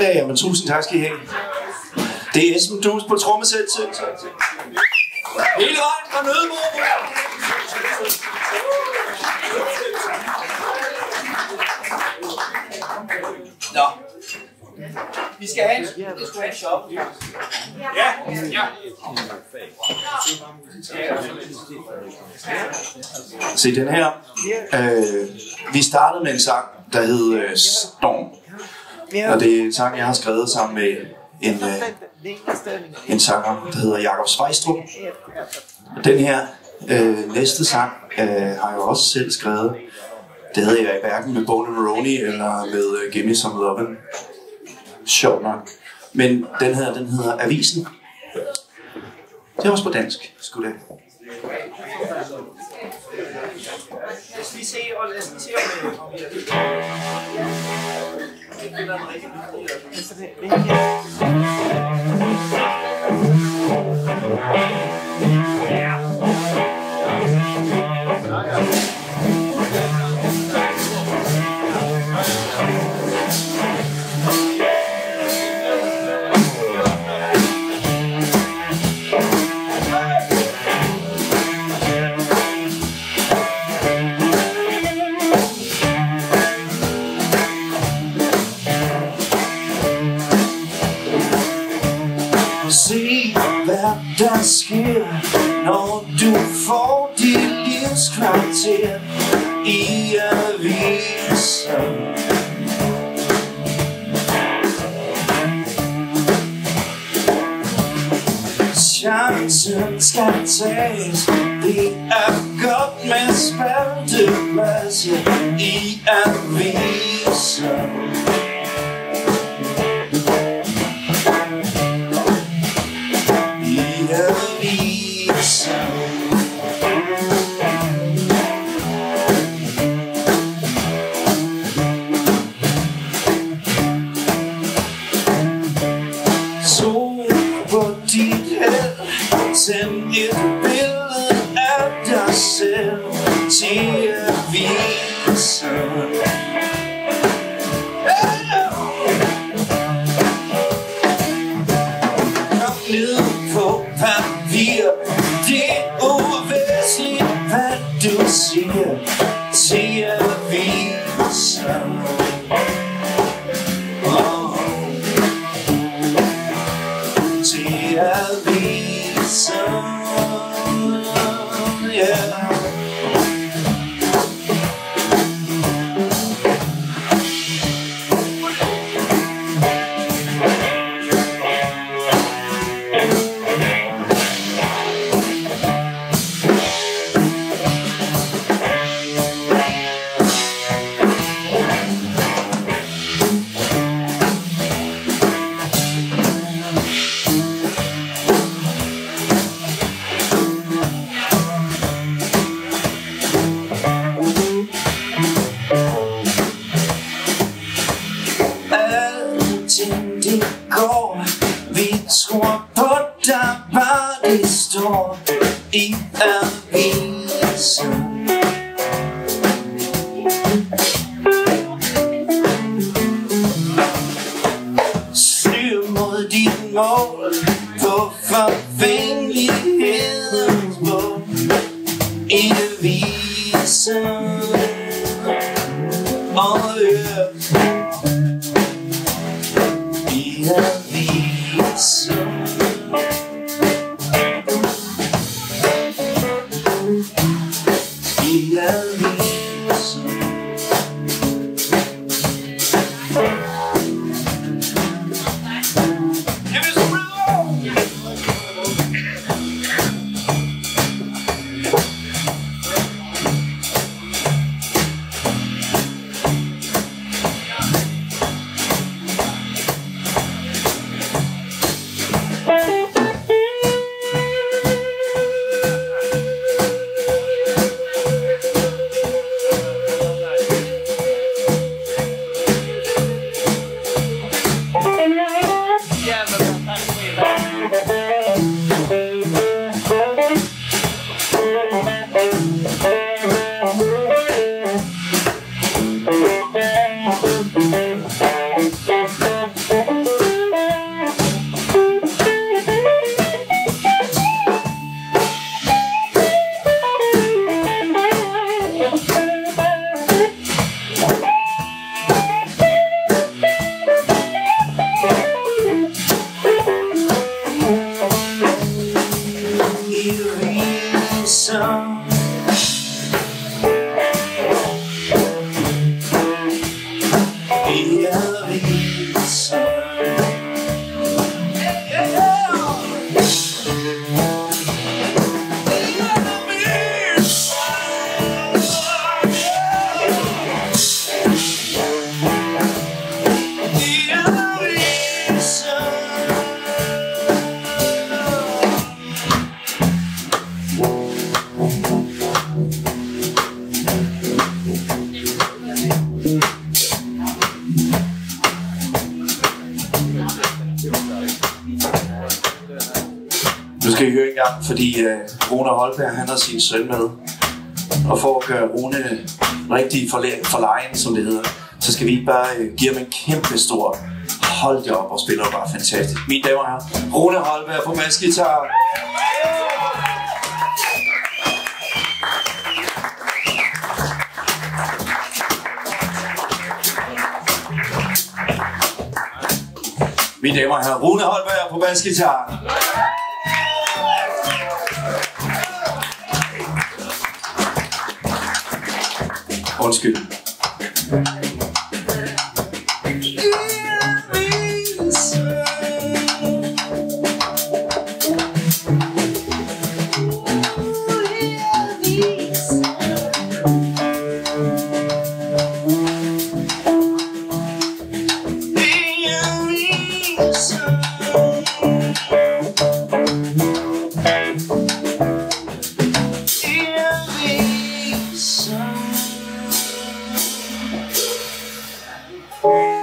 Ja, jamen, tusind tak skal I have. Det er Esben Dus på trommesæt. Hele vejen fra Nødebo. Nå. Vi skal have en, vi skal have en shop. Ja, ja. Se den her. Øh, vi startede med en sang, der hed øh, Storm. Og det er en sang, jeg har skrevet sammen med en, øh, en sanger, der hedder Jakob Svejstrup. Og den her øh, næste sang øh, har jeg også selv skrevet. Det havde jeg hverken med Bone Maroney eller med øh, Gimme Some Lovin'. Sjovt nok. Men den her, den hedder Avisen. Det er også på dansk, skulle det. Lad os lige se, og lad os lige se, om Yeah. Du får dit livskvarter I avisen. Chancen skal tages. Det er godt med spalteplads I avisen. I avisen leaves. So what did hell send you to build up yourself? Oh yeah. Be happy so. Be happy so. so Nu skal I høre en gang, fordi uh, Rune Holberg han har sin søn med. Og for at gøre Rune rigtig for, for lejen, som det hedder, så skal vi bare uh, give ham en kæmpe stor hold jer op og spiller bare fantastisk. Mine damer og herrer, Rune Holberg på basgitar. Mine damer og herrer, Rune Holberg på basgitar. Sounds good. Thank